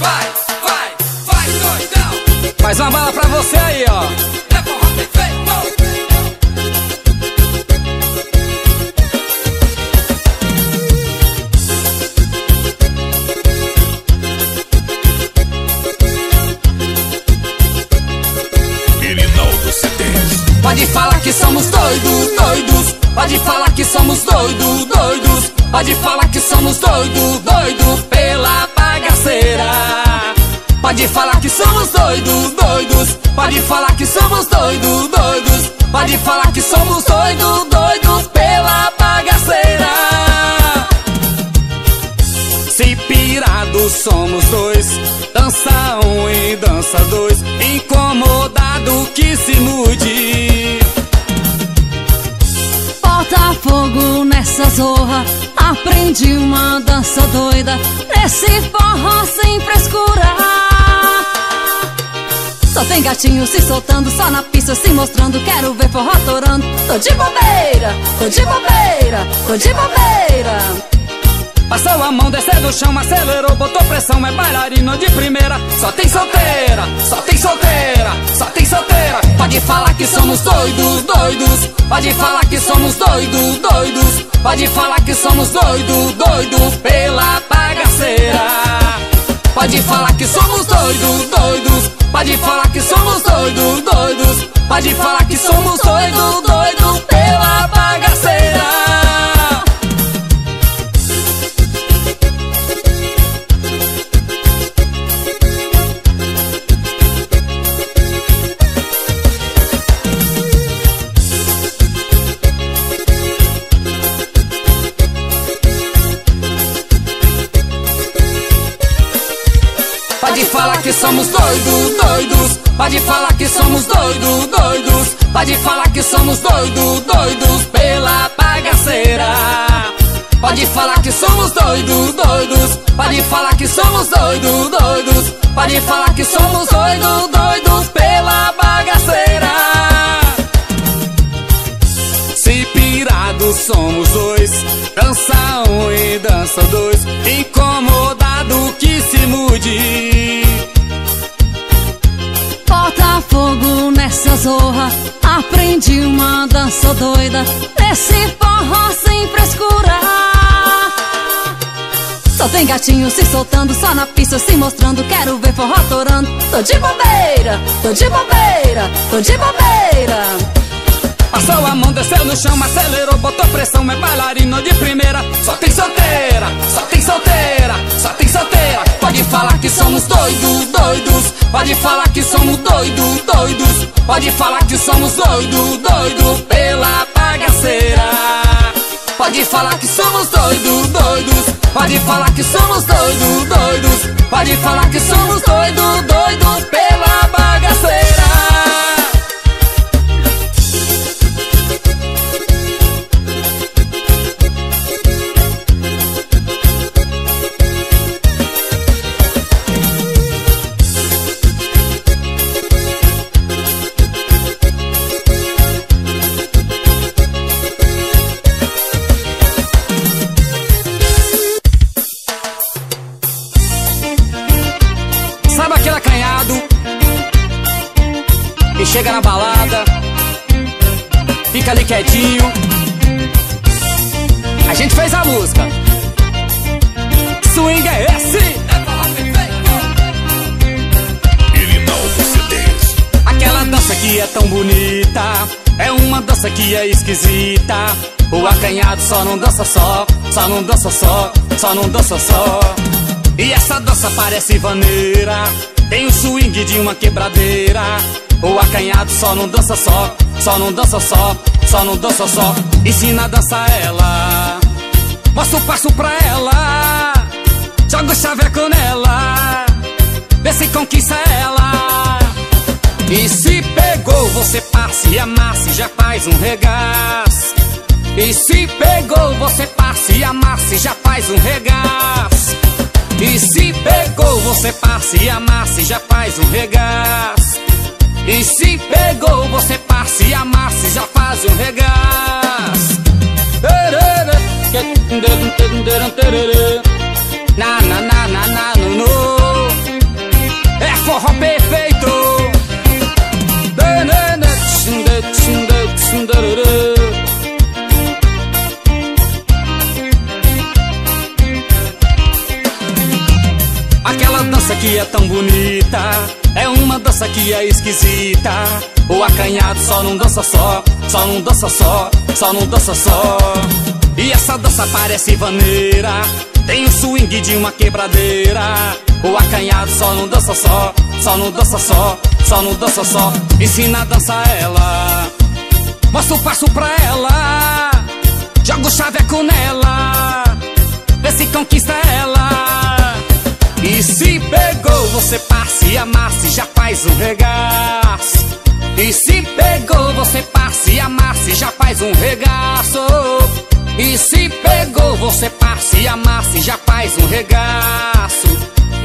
vai, vai, vai doidão. Mais uma bala pra você aí, ó. Pode falar que somos doidos, doidos. Pode falar que somos doidos, doidos. Pode falar que somos doidos, doidos pela bagaceira. Se pirados somos dois, dança um e dança dois. Incomodado que se mude. Bota fogo nessa zorra Aprendi uma dança doida Nesse forró sem frescura Só tem gatinho se soltando Só na pista se mostrando Quero ver forró torando Tô de bobeira, tô de bobeira Tô de bobeira Passou a mão, desceu do chão, acelerou, botou pressão, é bailarino de primeira. Só tem solteira, só tem solteira, só tem solteira. Pode falar que somos doidos, doidos. Pode falar que somos doidos, doidos. Pode falar que somos doidos, doidos pela bagaceira. Pode falar que somos doidos, doidos. Pode falar que somos doidos, doidos. Pode falar que somos doidos, doidos somos doidos, doidos. Pode falar que somos doidos, doidos. Pode falar que somos doidos, doidos pela bagaceira. Pode falar que somos doidos, doidos. Pode falar que somos doidos, doidos. Pode falar que somos doidos, doidos pela bagaceira. Se pirados somos dois, dança um e dança dois. Incomodado que se mude. Nessa zorra. Aprendi uma dança doida Nesse forró sem frescura. Só tem gatinho se soltando Só na pista se mostrando. Quero ver forró torando. Tô de bobeira, tô de bobeira Tô de bobeira. Passou a mão, desceu no chão, acelerou, botou pressão, é bailarino de primeira. Só tem solteira, só tem solteira, só tem solteira. Pode falar que somos doidos, doidos. Pode falar que somos doidos, doidos. Pode falar que somos doidos, doidos pela bagaceira. Pode falar que somos doidos, doidos. Pode falar que somos doidos, doidos. Pode falar que somos doidos, doidos pela bagaceira. Quietinho. A gente fez a música. Swing é esse? É. Irinaldo CDs. Aquela dança que é tão bonita, é uma dança que é esquisita. O acanhado só não dança só, só não dança só, só não dança só. E essa dança parece vaneira, tem o swing de uma quebradeira. O acanhado só não dança só, só não dança só, só não dança só. Ensina a dançar ela, mostra o passo pra ela, joga o chaveco nela, vê se conquista ela. E se pegou, você passa e amassa e já faz um regaço. E se pegou, você passa e amassa e já faz um regaço. E se pegou, você passa e amassa e já faz um regaço. E se pegou, você amar-se amar-se já faz um regaço. Na, na, na, na, na, no, no. É forró perfeito. Que é tão bonita, é uma dança que é esquisita. O acanhado só não dança só, só não dança só, só não dança só. E essa dança parece vaneira, tem o swing de uma quebradeira. O acanhado só não dança só, só não dança só, só não dança só. Ensina a dançar ela, mostra o passo pra ela. Joga o chaveco nela, vê se conquista ela. E se pegou, você passa e amassa e já faz um regaço. E se pegou, você passa e amassa e já faz um regaço. E se pegou, você passa e amassa e já faz um regaço.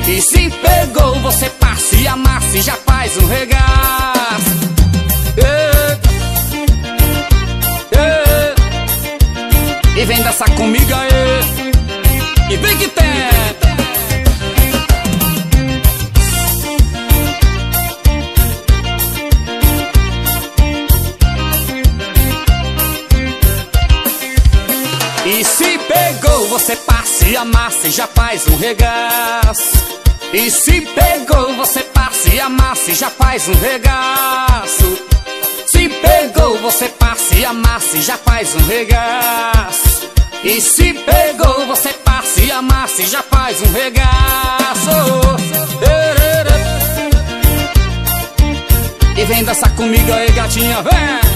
E se pegou, você passa e amassa e já faz um regaço. E vem dançar comigo aí. E vem que tem. E se pegou, você passa e amassa e já faz um regaço. E se pegou, você passa e amassa e já faz um regaço. Se pegou, você passa e amassa e já faz um regaço. E se pegou, você e amassa e já faz um regaço. E vem dançar comigo aí, gatinha, vem!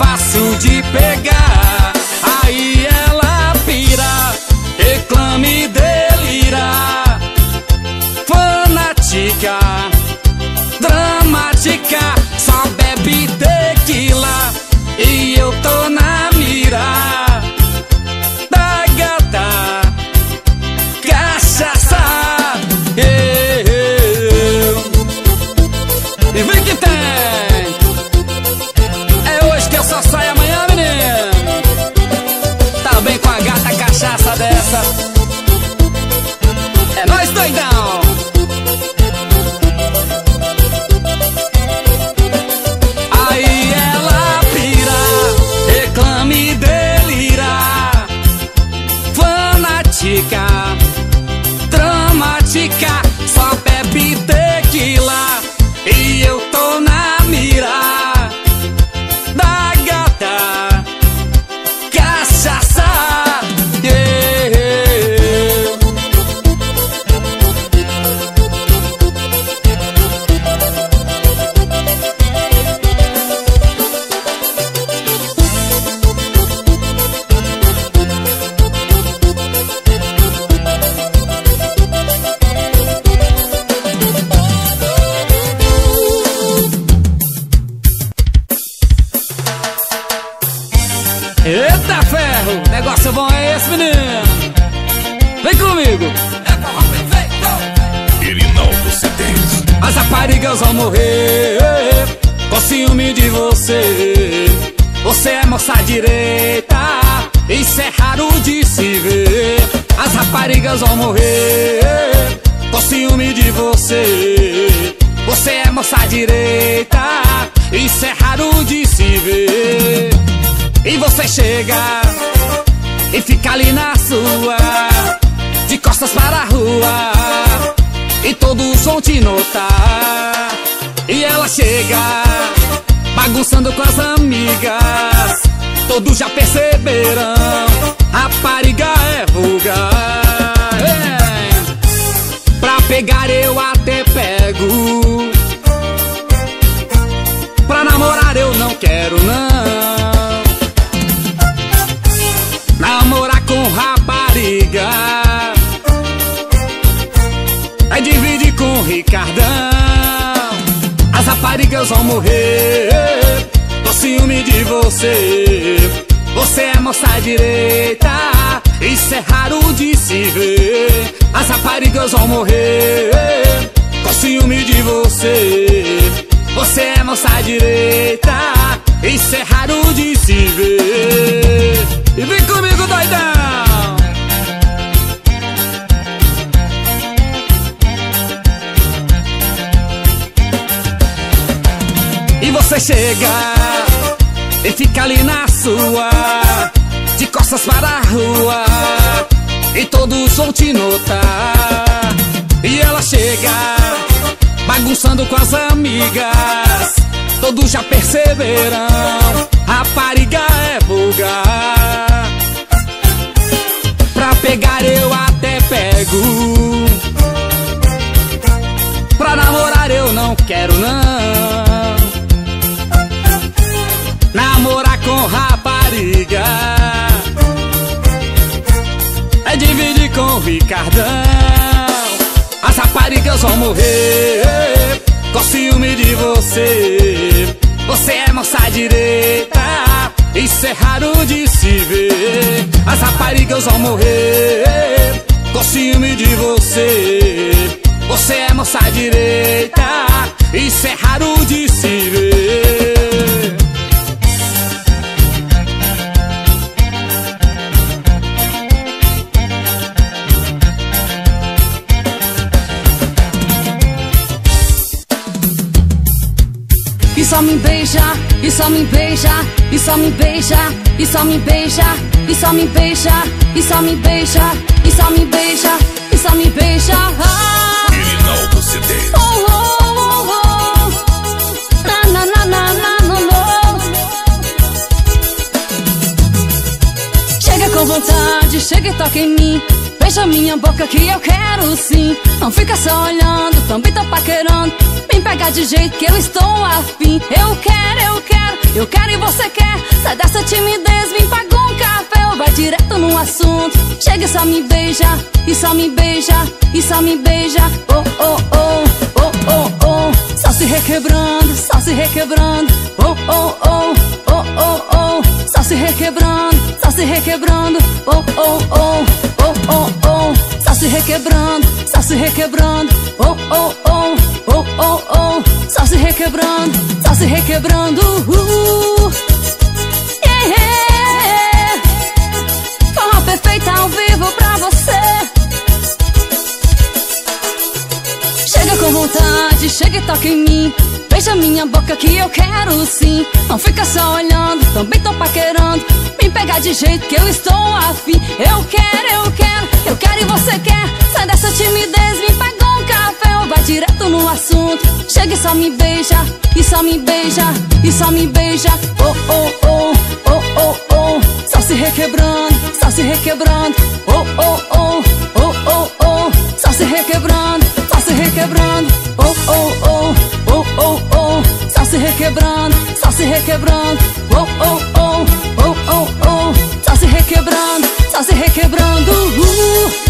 Fácil de pegar. Você é moça direita, isso é raro de se ver. As raparigas vão morrer com ciúme de você. Você é moça direita, isso é raro de se ver. E você chega e fica ali na sua, de costas para a rua e todos vão te notar. E ela chega, bagunçando com as amigas. Todos já perceberam, rapariga é vulgar. É. Pra pegar eu até pego. Pra namorar eu não quero não. Namorar com rapariga é dividir com Ricardão. As raparigas vão morrer com ciúme de você. Você é moça direita, isso é raro de se ver. As raparigas vão morrer com ciúme de você. Você é moça direita, isso é raro de se ver. E vem comigo, doidão! Você chega e fica ali na sua, de costas para a rua, e todos vão te notar. E ela chega, bagunçando com as amigas, todos já perceberam, rapariga é vulgar. As raparigas vão morrer Com ciúme de você. Você é moça direita Isso é raro de se ver. As raparigas vão morrer Com ciúme de você. Você é moça direita, isso é raro de se ver. Só me beija, e só me beija, e só me beija, e só me beija, e só me beija, e só me beija, e só me beija, e só me beija. Irinaldo CDs. oh, oh, oh, oh. Na, na, na, na, na, no, no. Chega com vontade, chega e toca em mim. Beija minha boca que eu quero sim. Não fica só olhando, também tô paquerando. Vem pegar de jeito que eu estou afim. Eu quero, eu quero, eu quero e você quer. Sai dessa timidez, vem pagar um café ou vai direto no assunto. Chega e só me beija, e só me beija, e só me beija. Oh, oh, oh, oh, oh, oh. Só se requebrando, só se requebrando. Oh, oh, oh, oh, oh, oh. Só se requebrando, só se requebrando. Oh, oh, oh, oh, oh, oh. Só se requebrando, só se requebrando. Oh, oh, requebrando. Uh, yeah, perfeita ao vivo pra você. Chega com vontade, chega e toca em mim. Beija minha boca que eu quero sim. Não fica só olhando, também tô paquerando. Me pegar de jeito que eu estou afim. Eu quero, eu quero, eu quero e você quer. Sai dessa timidez, me ou vai direto no assunto. Chega e só me beija, e só me beija, e só me beija. Oh, oh, oh, oh, oh, oh. Só se requebrando, só se requebrando. Oh, oh, oh, oh, oh, oh. Só se requebrando, só se requebrando. Oh, oh, oh, oh, oh, oh. Só se requebrando, só se requebrando. Oh, oh, oh, oh, oh, oh. Só se requebrando, só se requebrando. Uh, uh.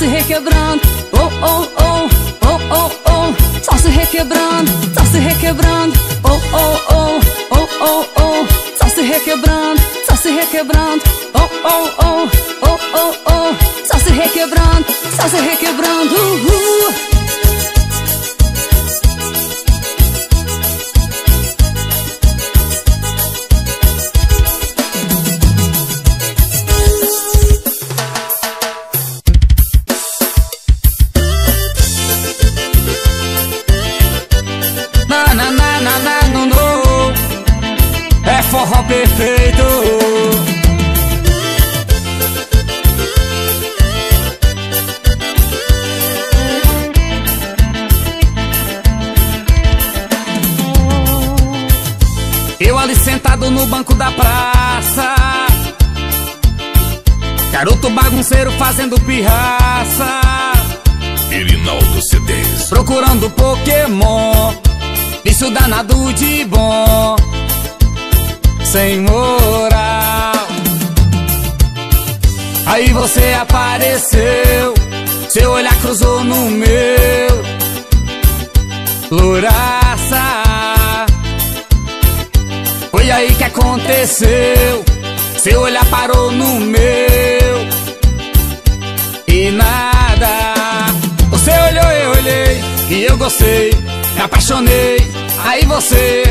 Se requebrando. Oh, oh, oh, oh, oh, oh. Só se requebrando, só se requebrando. Oh, oh, oh, oh, oh, oh. Só se requebrando, só se requebrando. Oh, oh, oh, oh, oh, oh. Só se requebrando, só se requebrando. Uh, uh. Sentado no banco da praça. Garoto bagunceiro fazendo pirraça. Irinaldo CDs Procurando Pokémon. Bicho danado de bom. Sem moral. Aí você apareceu, seu olhar cruzou no meu, louraça. Foi aí que aconteceu, seu olhar parou no meu, e nada. Você olhou, eu olhei, e eu gostei, me apaixonei. Aí você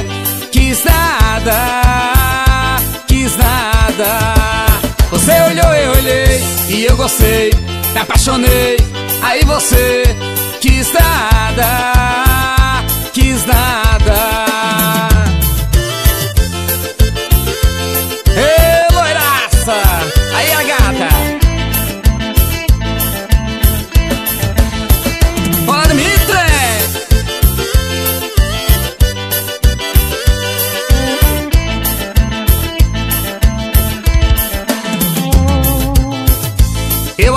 quis nada quis nada. Você olhou, eu olhei e eu gostei, me apaixonei. Aí você quis nada, quis nada. Ei, loiraça, aí a gata. Bora, Mitre!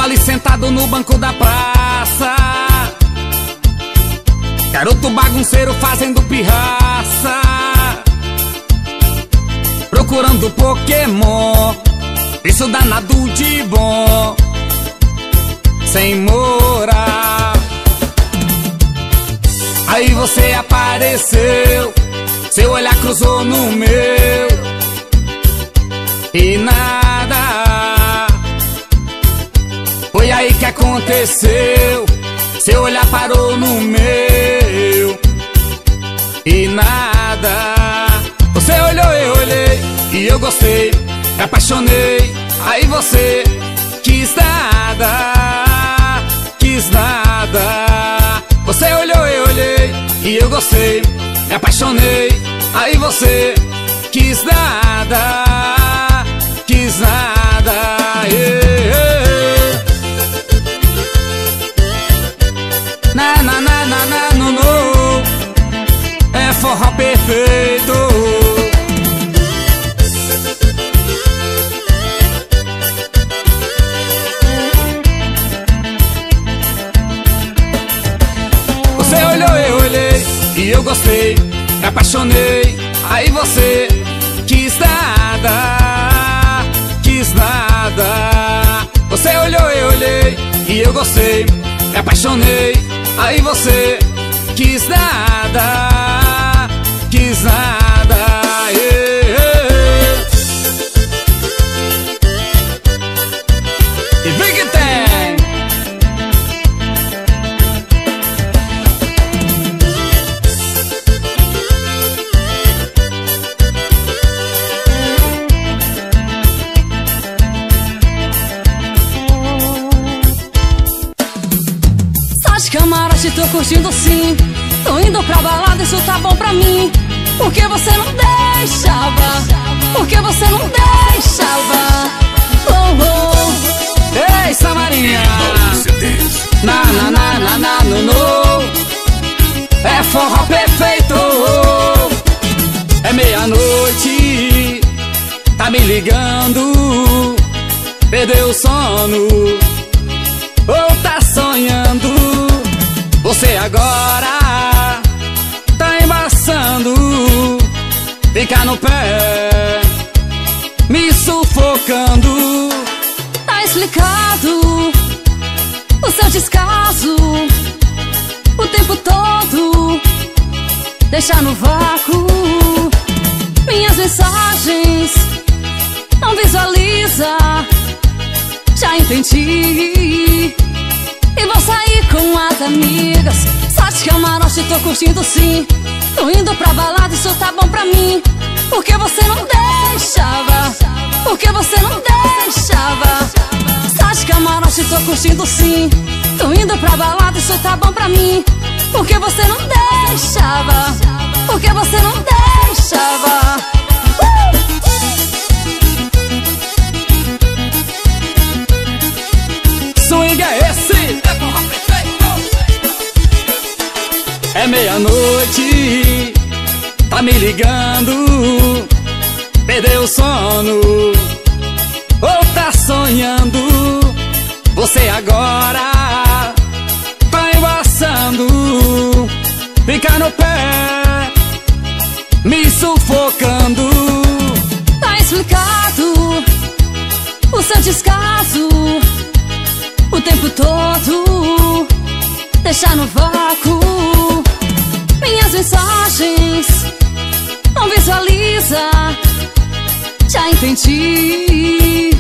ali sentado no banco da praça Garoto bagunceiro fazendo pirraça Procurando Pokémon. Isso danado de bom. Sem moral. Aí você apareceu Seu olhar cruzou no meu. E nada. Foi aí que aconteceu. Seu olhar parou no meu. E nada. E eu gostei, me apaixonei. Aí você quis nada, quis nada. Você olhou, eu olhei e eu gostei, me apaixonei. Aí você quis nada, quis nada. Yeah. Na na na na na no no É forró perfeito E eu gostei, me apaixonei. Aí você quis nada Quis nada. Você olhou, eu olhei E eu gostei, me apaixonei. Aí você quis nada, indo pra balada, isso tá bom pra mim. Por que você não deixava? Por que você não deixava? Oh, oh. Ei, Samarinha. Na, na, na, na, na, no, no. É forró perfeito. É meia-noite Tá me ligando. Perdeu o sono. Ou tá sonhando. Você agora fica no pé, me sufocando. Tá explicado, seu descaso. O tempo todo deixa no vácuo. Minhas mensagens não visualiza. Já entendi. E vou sair com as amigas. Só de camarote tô curtindo sim Tô indo pra balada, isso tá bom pra mim. Porque você não deixava. Porque você não deixava. Só de camarote tô curtindo sim. Tô indo pra balada, isso tá bom pra mim. Porque você não deixava. Porque você não deixava. Swing é esse? É perfeito. É meia-noite, tá me ligando, perdeu o sono, ou tá sonhando, você agora tá embaçando, fica no pé, me sufocando. Tá explicado o seu descaso o tempo todo deixar no vácuo minhas mensagens. Não visualiza. Já entendi.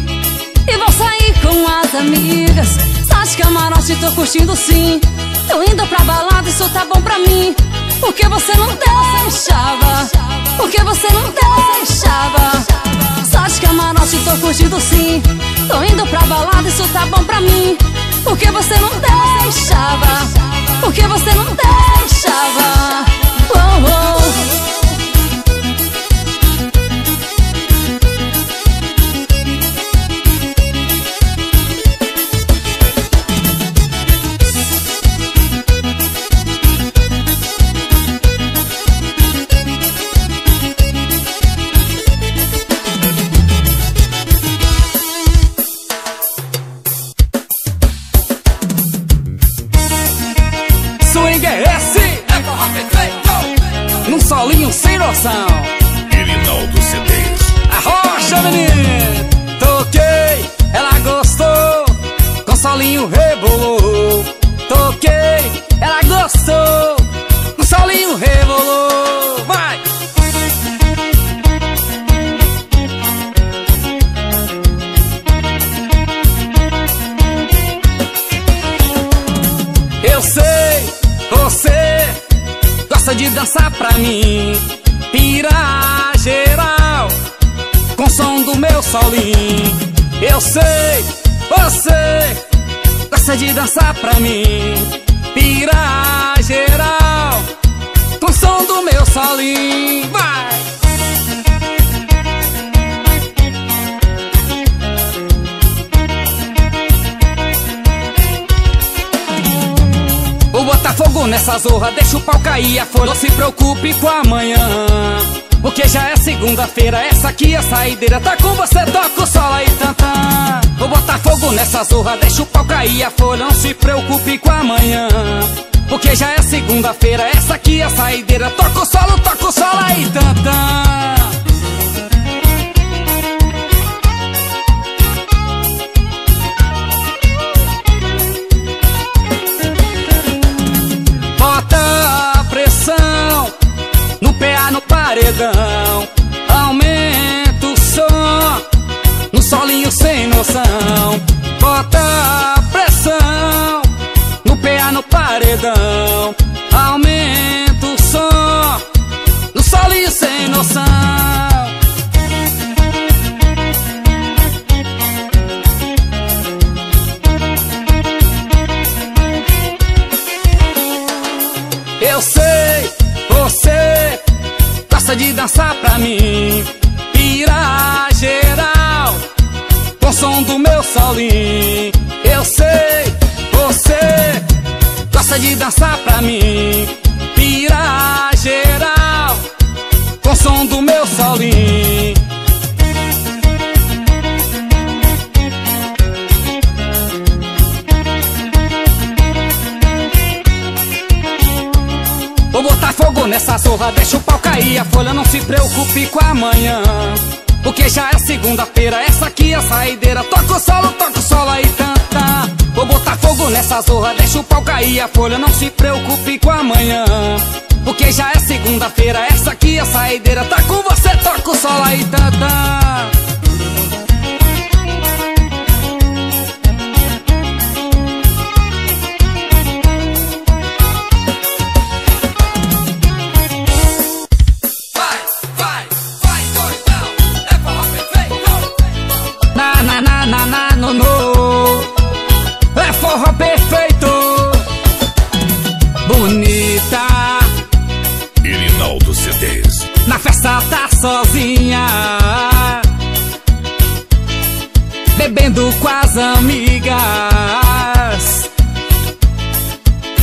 E vou sair com as amigas. Sá de camarote tô curtindo sim. Tô indo pra balada isso tá bom pra mim. Porque você não deixava. Porque você não deixava. Só de camarote tô curtindo sim. Tô indo pra balada, isso tá bom pra mim. Porque você não deixava Porque você não deixava você gosta de dançar pra mim. Pira geral com som do meu solinho. Vai! Vou botar fogo nessa zorra, deixa o pau cair a folha. Não se preocupe com amanhã. Porque já é segunda-feira, essa aqui é a saideira. Tá com você, toca o sol aí, tantã. Vou botar fogo nessa zorra, deixa o pau cair a folha. Não se preocupe com amanhã. Porque já é segunda-feira, essa aqui é a saideira. Toca o solo, toca o sol aí, tantã. Bota a pressão no PA no paredão. Bota pressão no PA no paredão. Aumenta o som no solinho sem noção. Eu sei, você gosta de dançar pra mim. Pira geral com som do meu solinho. Eu sei, você gosta de dançar pra mim. Pira geral com som do meu solinho. Vou botar fogo nessa zorra, deixa o pau cair a folha, não se preocupe com amanhã. Porque já é segunda-feira, essa aqui é a saideira. Toca o solo, toca o solo aí, tanta. Vou botar fogo nessa zorra, deixa o pau cair a folha, não se preocupe com amanhã. Porque já é segunda-feira, essa aqui é a saideira, tá com você, toca o sol aí, tantã. Bebendo com as amigas.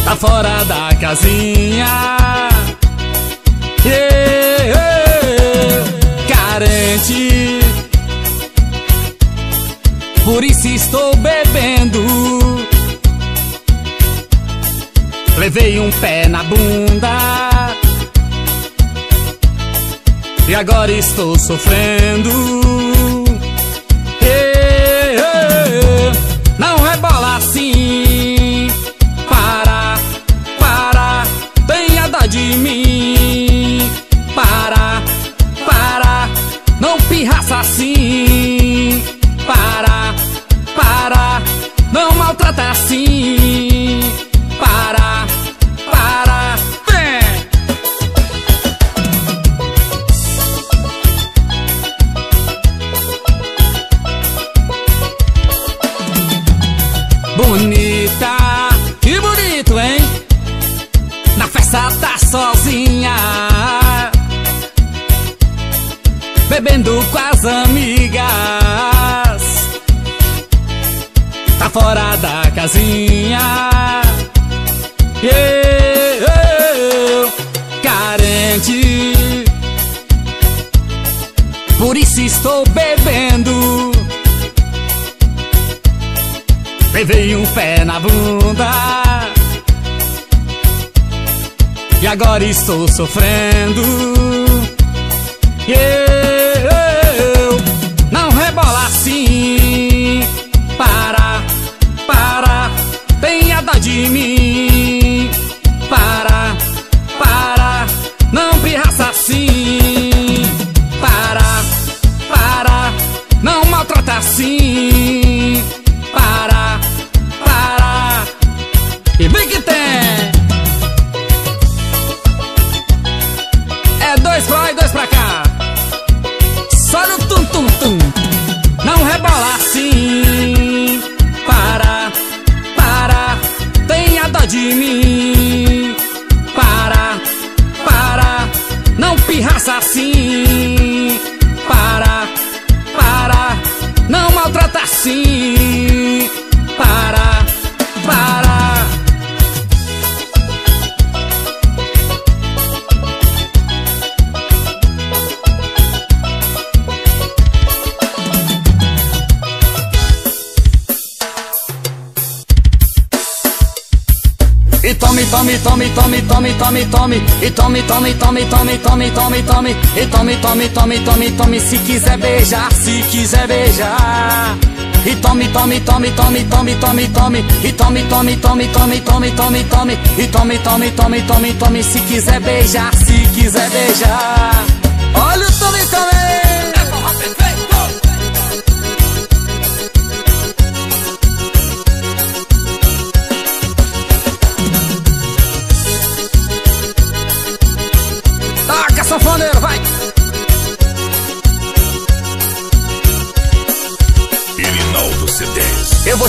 Tá fora da casinha. Yeah, yeah, Carente. Por isso estou bebendo. Levei um pé na bunda E agora estou sofrendo. Ê, ê, Não rebola assim. Para, para Tenha dó de mim. Para, para Não pirraça assim. Para, para Não maltrata assim agora estou sofrendo tome, tome, tome, tome, tome, tome, E tome, tome, tome, tome, tome, tome, tome E tome, tome, tome, tome, tome Se quiser beijar, se quiser beijar E tome, tome, tome, tome, tome, tome, tome E tome, tome, tome, tome, tome, tome, tome E tome, tome, tome, tome, tome Se quiser beijar, se quiser beijar Olha o tome, tome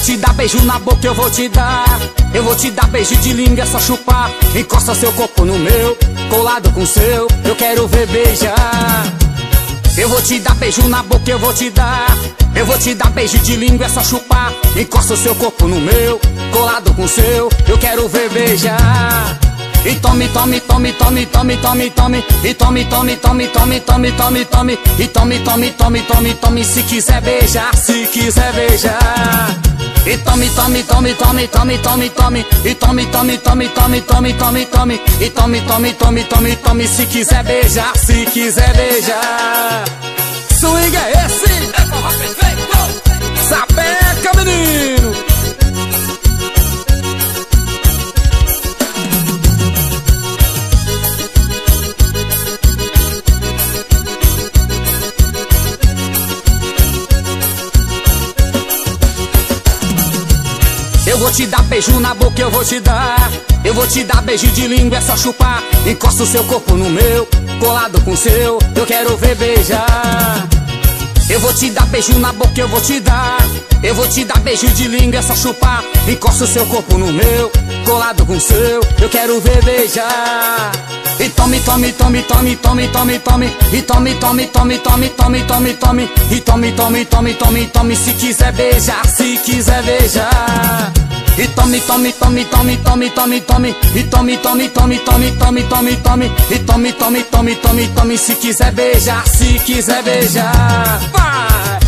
vou te dar beijo na boca, eu vou te dar. Eu vou te dar beijo de língua, é só chupar. Encosta seu corpo no meu, colado com seu. Eu quero ver beijar. Eu vou te dar beijo na boca, eu vou te dar. Eu vou te dar beijo de língua, é só chupar. Encosta seu corpo no meu, colado com seu. Eu quero ver beijar. E tome, tome, tome, tome, tome, tome, tome. E tome, tome, tome, tome, tome, tome, tome. E tome, tome, tome, tome, tome. Se quiser beijar, se quiser beijar. E tome, tome, tome, tome, tome, tome, tome. E tome, tome, tome, tome, tome, tome, tome. E tome, tome, tome, tome, tome. Se quiser beijar, se quiser beijar. Swing é esse? É forró perfeito. Sapeca, menino! Vou te dar beijo na boca, eu vou te dar. Eu vou te dar beijo de língua, é só chupar. Encosta o seu corpo no meu, colado com o seu. Eu quero ver beijar. Eu vou te dar beijo na boca, eu vou te dar. Eu vou te dar beijo de língua, é só chupar. Encosta o seu corpo no meu, colado com o seu. Eu quero ver beijar. E tome, tome, tome, tome, tome, tome, tome. E tome, tome, tome, tome, tome, tome, tome. E tome, tome, tome, tome, tome. Se quiser beijar, se quiser beijar. E tome, tome, tome, tome, tome, tome, tome. E tome, tome, tome, tome, tome, tome, tome. E tome, tome, tome, tome, tome. Se quiser beijar, se quiser beijar. Vai!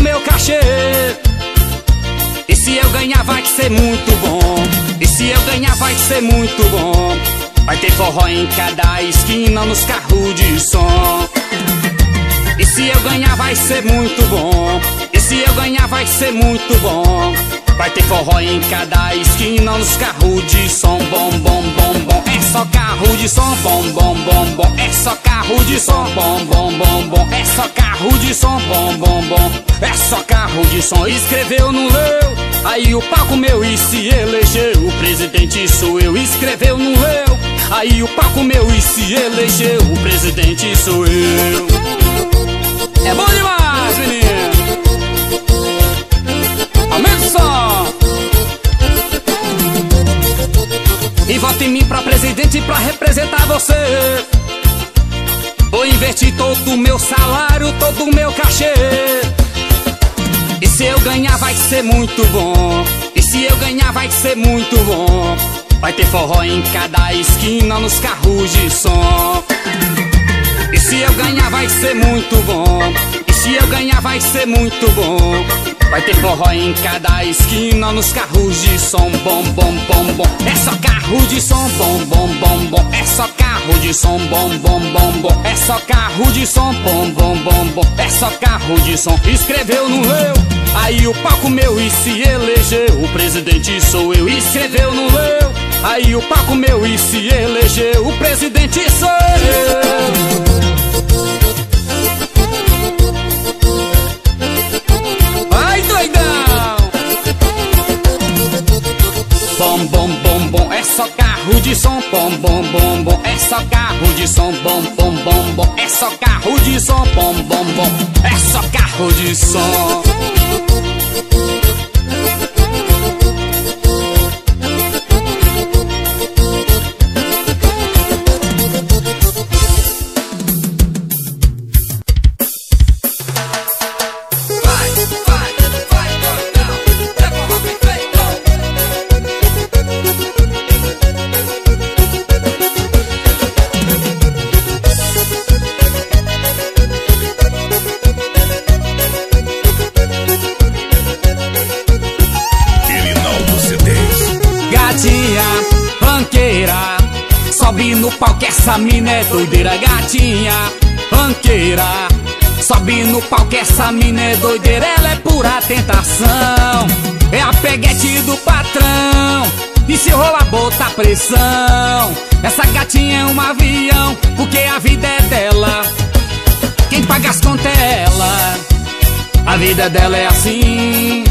Meu cachê. E se eu ganhar vai ser muito bom. E se eu ganhar vai ser muito bom. Vai ter forró em cada esquina nos carros de som. E se eu ganhar vai ser muito bom. E se eu ganhar vai ser muito bom. Vai ter forró em cada esquina nos carros de som. Bom, bom, bom, bom. É só carro de som. Bom, bom, bom, bom. É só carro de som. Bom, bom, bom, bom. É só carro de som. Bom, bom, bom. É só carro de som. Escreveu, não leu. Aí o palco meu e se elegeu. O presidente sou eu. Escreveu, não leu. Aí o palco meu e se elegeu. O presidente sou eu. É bom demais, Vota em mim pra presidente pra representar você. Vou investir todo o meu salário, todo o meu cachê. E se eu ganhar vai ser muito bom. E se eu ganhar vai ser muito bom. Vai ter forró em cada esquina nos carros de som. E se eu ganhar vai ser muito bom. E se eu ganhar vai ser muito bom. Vai ter forró em cada esquina nos carros de som. Bom, bom, bom, bom. É só carro de som. Bom, bom, bom, bom. É só carro de som. Bom, bom, bom, bom. É só carro de som. Bom, bom, bom, bom. É só carro de som. Escreveu no leu. Aí o palco meu e se elegeu. O presidente sou eu. Escreveu no leu. Aí o palco meu e se elegeu. O presidente sou eu. Bom, bom, bom, bom, é só carro de som. Bom, bom, bom, bom, é só carro de som. Bom, bom, bom, bom, é só carro de som. Bom, bom, bom, é só carro de som. Essa mina é doideira. Gatinha, panqueira, sobe no pau que essa mina é doideira. Ela é pura tentação, é a peguete do patrão. E se rolar, bota pressão. Essa gatinha é um avião, porque a vida é dela. Quem paga as contas é ela. A vida dela é assim.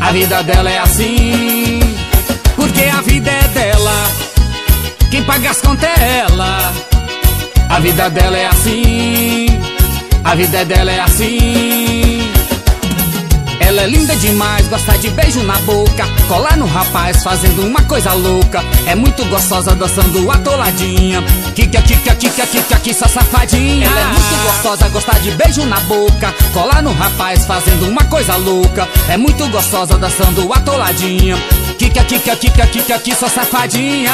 A vida dela é assim. Porque a vida é dela. Quem paga as contas é ela. A vida dela é assim. A vida dela é assim. Ela é linda demais, gosta de beijo na boca. Colar no rapaz, fazendo uma coisa louca. É muito gostosa, dançando atoladinha. Kika, kika, kika, kika, safadinha. Ela é muito gostosa, gosta de beijo na boca. Colar no rapaz, fazendo uma coisa louca. É muito gostosa, dançando atoladinha quica, quica, quica, quica, quica, sua safadinha.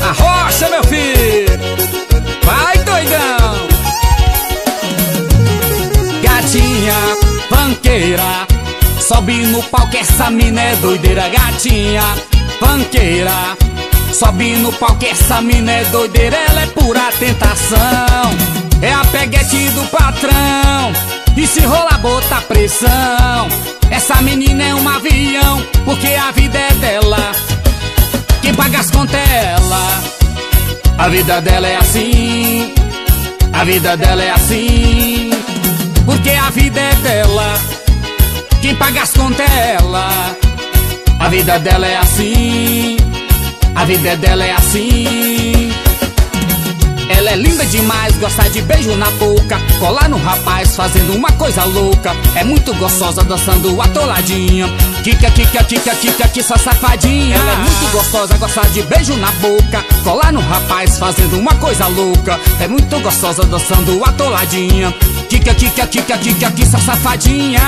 Arrocha, meu filho. Vai, doidão. Gatinha, panqueira. Sobe no palco, essa mina é doideira, gatinha Panqueira, sobe no palco, essa mina é doideira, ela é pura tentação. É a peguete do patrão, e se rolar, bota pressão. Essa menina é um avião, porque a vida é dela. Quem paga as contas é ela. A vida dela é assim. A vida dela é assim. Porque a vida é dela. Quem paga as contas é ela. A vida dela é assim. A vida dela é assim. Ela é linda demais, gosta de beijo na boca. Colar no rapaz, fazendo uma coisa louca. É muito gostosa, dançando atoladinha. Kika, kika, kika, kika, que safadinha. Ela é muito gostosa, gosta de beijo na boca. Colar no rapaz, fazendo uma coisa louca. É muito gostosa, dançando atoladinha. Kika, kika, kika, kika, que safadinha.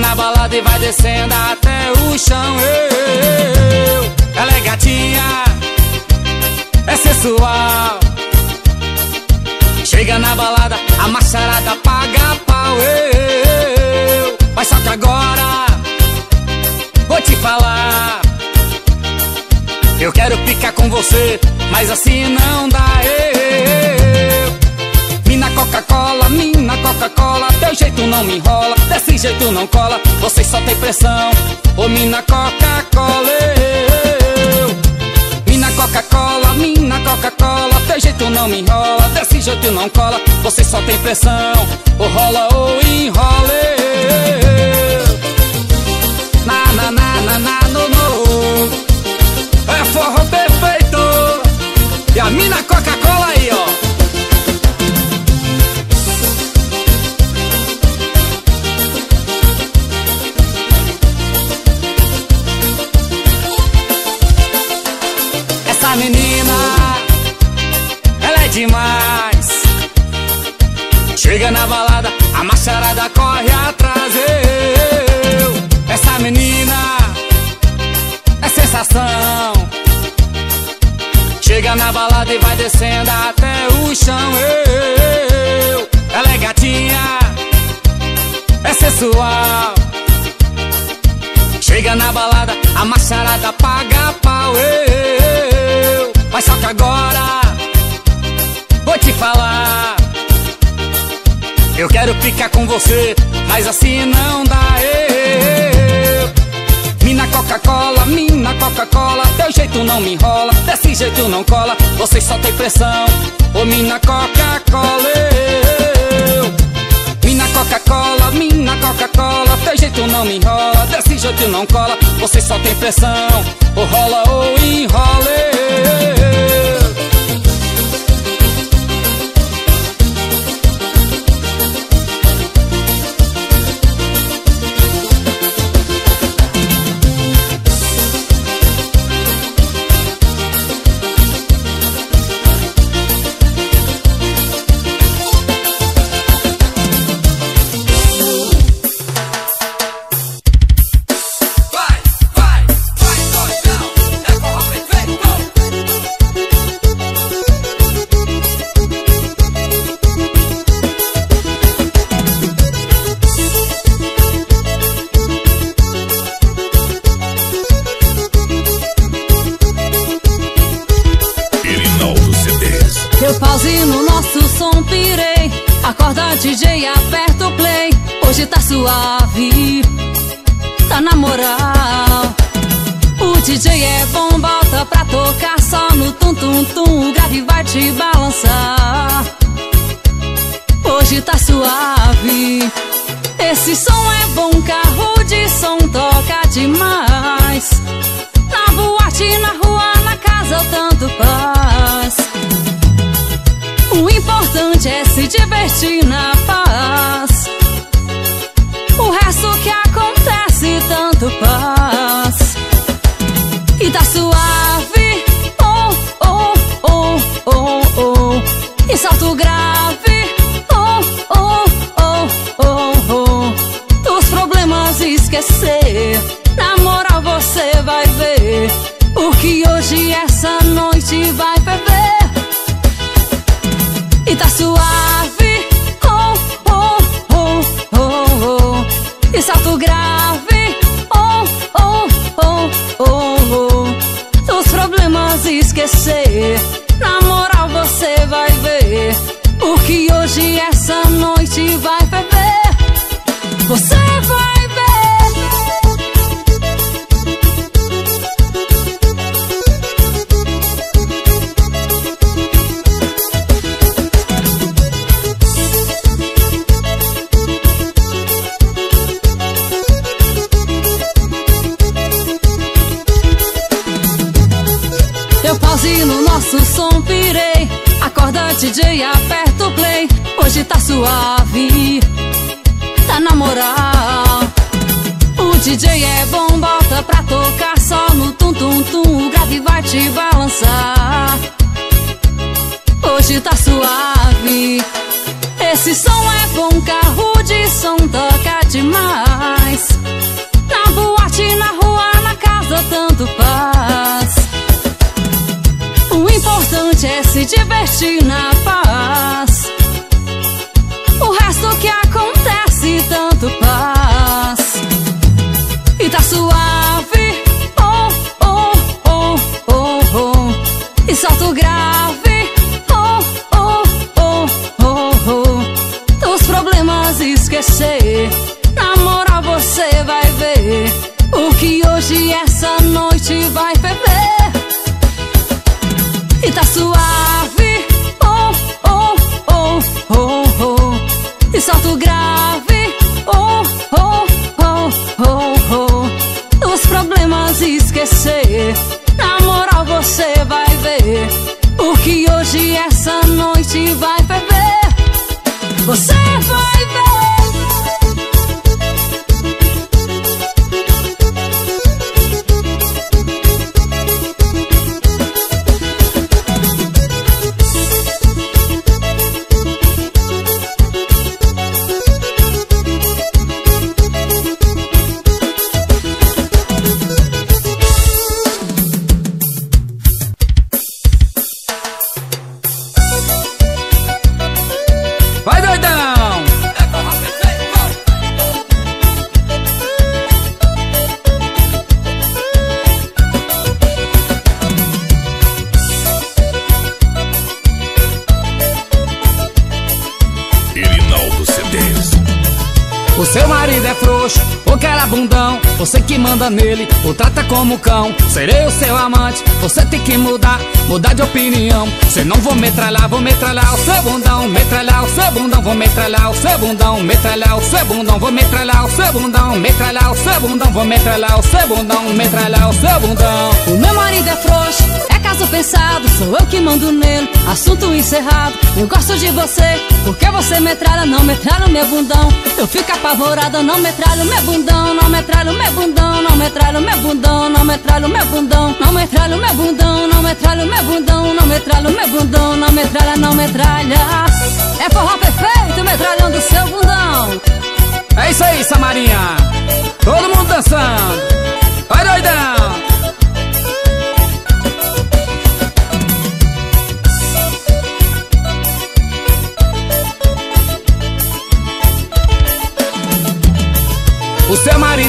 Na balada e vai descendo até o chão. Eu, ela é gatinha, é sensual. Chega na balada, a macharada paga pau. Eu, mas só que agora vou te falar. Eu quero ficar com você, mas assim não dá. Eu, mina Coca-Cola, mina Coca-Cola, teu jeito não me enrola, desse jeito não cola, você só tem pressão. Ô mina Coca-Cola, mina Coca-Cola, mina Coca-Cola, teu jeito não me enrola, desse jeito não cola, você só tem pressão. Ou rola ou enrola. Na na na na na no no. É forró perfeito E a mina Coca-Cola aí, ó Essa menina Ela é demais Chega na balada A macharada corre atrás Eu Essa menina é sensação. Chega na balada e vai descendo até o chão. Eu, ela é gatinha, é sensual. Chega na balada, a macharada paga pau. Eu, mas só que agora vou te falar. Eu quero ficar com você, mas assim não dá. Eu, Mina Coca-Cola, mina Coca-Cola, teu jeito não me enrola, desse jeito não cola, você só tem pressão. Ô mina Coca-Cola. Mina Coca-Cola, mina Coca-Cola, teu jeito não me enrola, desse jeito não cola, você só tem pressão. Ou rola ou enrola. ensinar. say que mudar, mudar de opinião. Cê não vou metralhar, vou metralhar o seu bundão, metralhar o seu bundão, vou metralhar o seu bundão, metralhar o seu bundão, vou metralhar o seu bundão, metralhar o seu bundão, vou metralhar o seu bundão, metralhar o seu bundão. O meu marido é frouxo, é caso pensado, sou eu que mando nele, assunto encerrado. Eu gosto de você, porque você metralha, não metralha o meu bundão. Eu fico apavorada, não metralha o meu bundão, metralha o meu bundão, não metralha o meu bundão, não metralha, não metralha. É forró perfeito, metralhão do seu bundão. É isso aí, Samarinha. Todo mundo dançando. Vai doidão.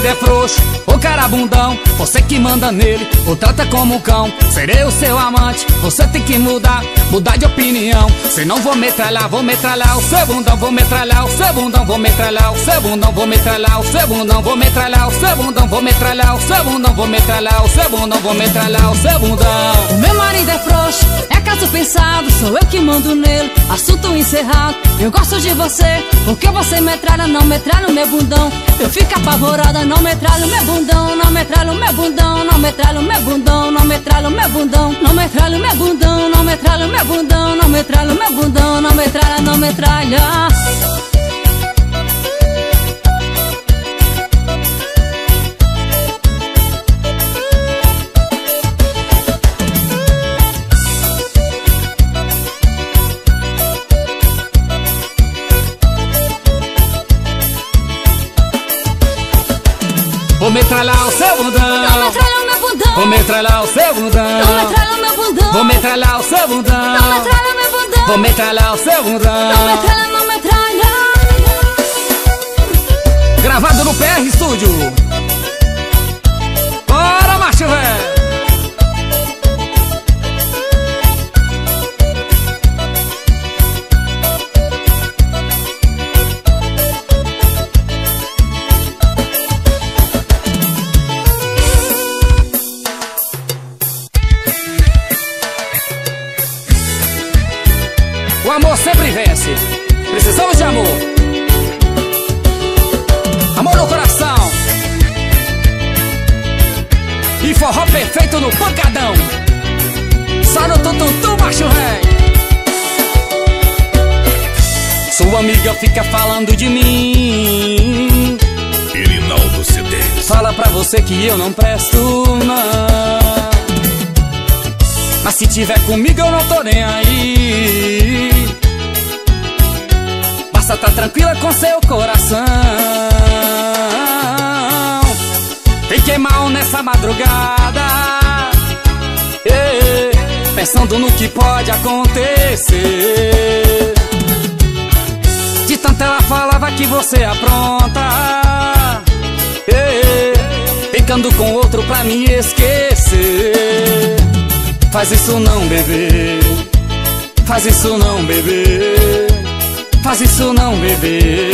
ainda é frouxo, ô carabundão. Você que manda nele, o trata como um cão Serei o seu amante, você tem que mudar Mudar de opinião Se não vou metralhar, vou metralhar o seu bundão Vou metralhar o seu bundão, vou metralhar o seu bundão Vou metralhar o seu bundão, vou metralhar o seu bundão Vou metralhar o seu bundão, vou metralhar o seu bundão Vou metralhar o seu bundão O meu marido é frouxo, é caso pensado Sou eu que mando nele, assunto encerrado Eu gosto de você, porque você metralha Não metralha o meu bundão. Eu fico apavorada, não metralha meu bundão. Não metralha o meu bundão, não metralha o meu bundão. Não metralha o meu bundão, não metralha o meu bundão. Não metralha o meu bundão, não metralha o meu bundão. Não metralha, não metralha Vou metralhar o seu bundão. Não metralha o meu bundão. Vou metralhar o seu bundão. Não metralha o meu bundão. Vou metralhar o seu bundão. Não metralha o meu bundão. Vou metralhar o seu bundão. Não metralha, não metralha. Gravado no PR Studio. Bora, macho, velho tiver comigo eu não tô nem aí. Basta tá tranquila com seu coração. Fiquei mal nessa madrugada. Pensando no que pode acontecer. De tanto ela falava que você apronta. Ficando com outro pra me esquecer. Faz isso não, bebê. Faz isso não, bebê. Faz isso não, bebê.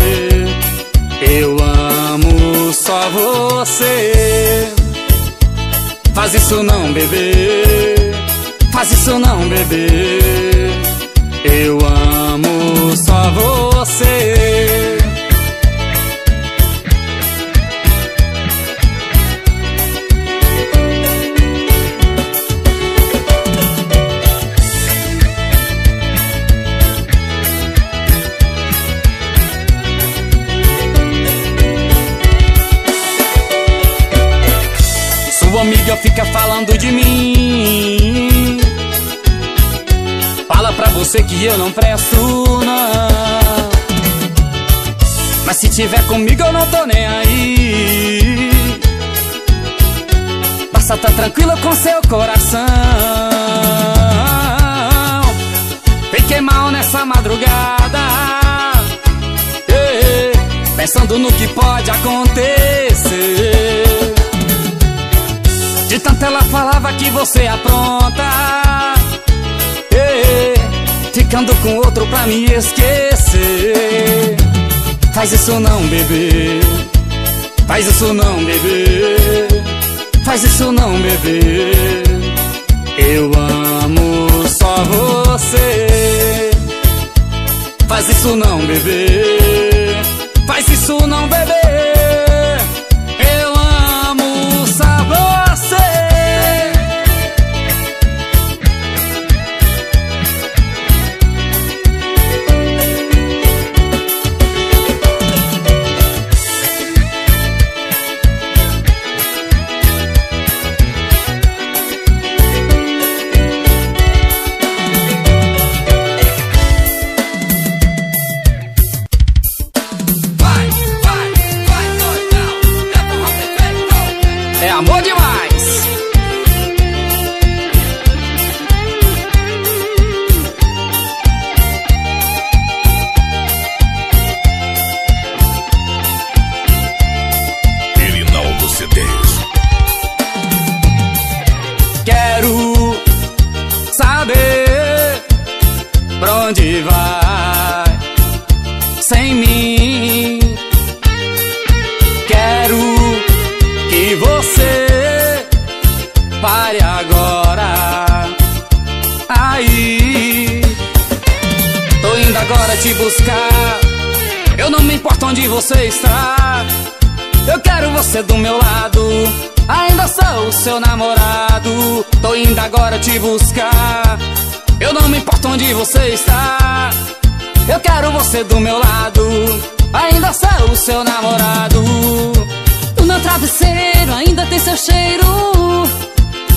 Eu amo só você. Faz isso não, bebê. Faz isso não, bebê. Eu amo só você. Fica falando de mim. Fala pra você que eu não presto, não. Mas se tiver comigo eu não tô nem aí. Basta tá tranquila com seu coração. Fiquei mal nessa madrugada. Pensando no que pode acontecer. De tanto ela falava que você apronta. Ficando com outro pra me esquecer. Faz isso não, bebê. Faz isso não, bebê. Faz isso não, bebê. Eu amo só você. Faz isso não, bebê você está. Eu quero você do meu lado. Ainda sou seu namorado. Tô indo agora te buscar. Eu não me importo onde você está. Eu quero você do meu lado. Ainda sou seu namorado. O meu travesseiro ainda tem seu cheiro.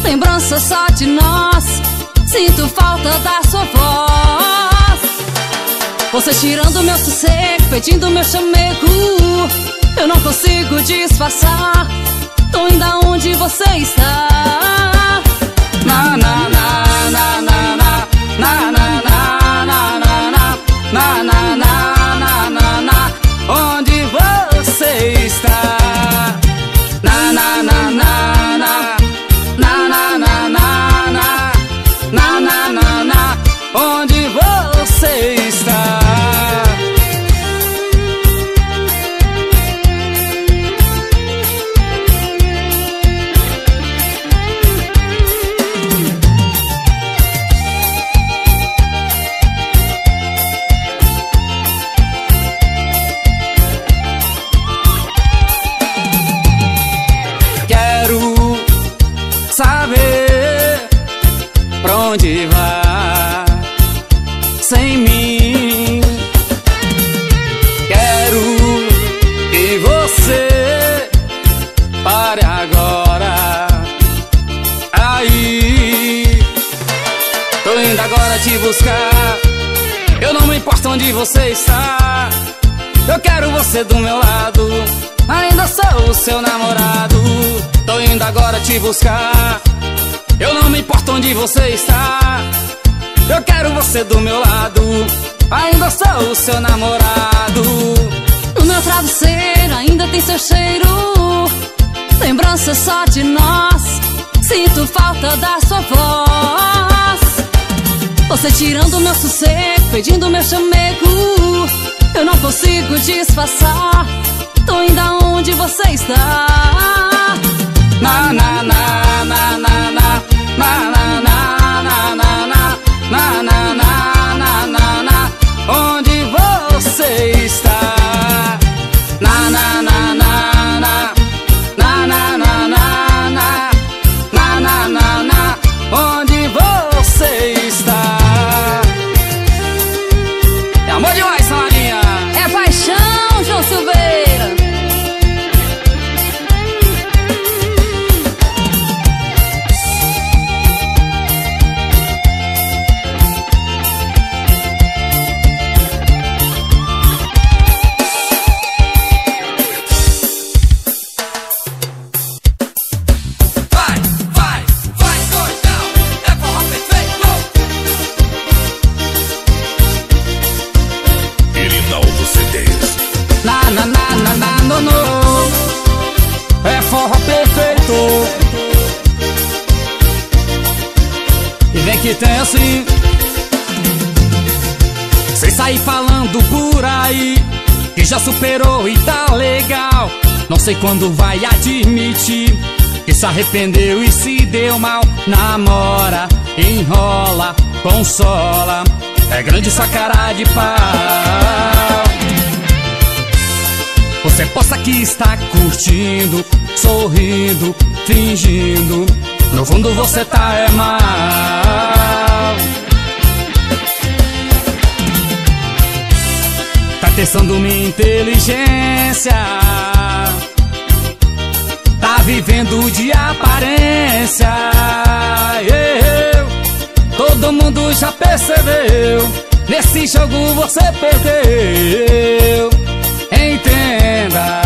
Lembrança só de nós. Sinto falta da sua voz. Você tirando meu sossego, pedindo meu chamego. Eu não consigo disfarçar. Tô indo aonde você está. Na na na você do meu lado. Ainda sou o seu namorado. Tô indo agora te buscar. Eu não me importo onde você está. Eu quero você do meu lado. Ainda sou o seu namorado. O meu travesseiro ainda tem seu cheiro. Lembrança só de nós. Sinto falta da sua voz. Você tirando meu sossego, pedindo meu chamego. Eu não consigo disfarçar Tô ainda onde você está Na, na, na, na, na, na Na, na, na, na, na, na Na, na, na, na, na, na Onde você está Cê sair falando por aí Que já superou e tá legal Não sei quando vai admitir Que se arrependeu e se deu mal Namora, enrola, consola É grande sua cara de pau você posta que está curtindo, sorrindo, fingindo. No fundo você tá é mal. Testando minha inteligência. Tá vivendo de aparência. Eu, todo mundo já percebeu. Nesse jogo você perdeu. Entenda.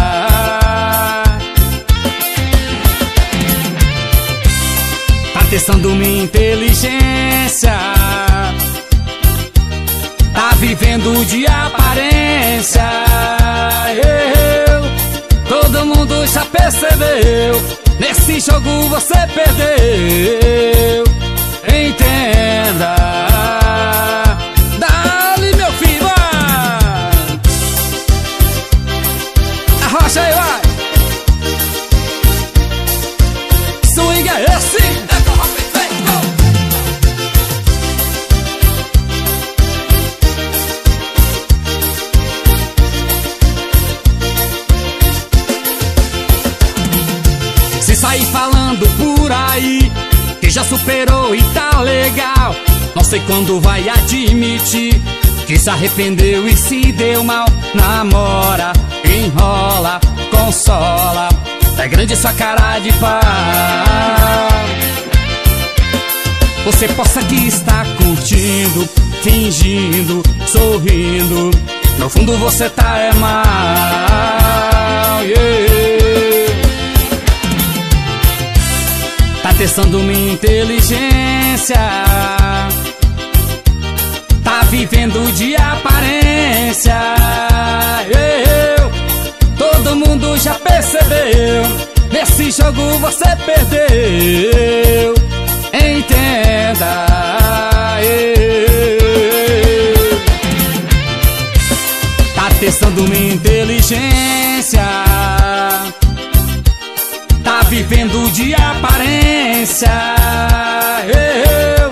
Tá testando minha inteligência. Vivendo de aparência. Eu, todo mundo já percebeu. Nesse jogo você perdeu. Entenda. Sair falando por aí que já superou e tá legal, não sei quando vai admitir que se arrependeu e se deu mal. Namora, enrola, consola, é grande sua cara de pau. Você possa que está curtindo, fingindo, sorrindo. No fundo você tá é mal. yeah. Testando minha inteligência. Tá vivendo de aparência. Eu, todo mundo já percebeu. Nesse jogo você perdeu. Entenda. eu. Tá testando minha inteligência. Vivendo de aparência. Eu,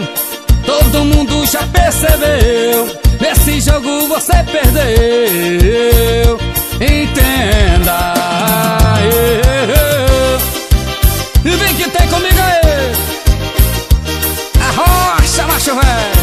todo mundo já percebeu. Nesse jogo você perdeu. Entenda. E vem que tem comigo aí. Arrocha, macho velho.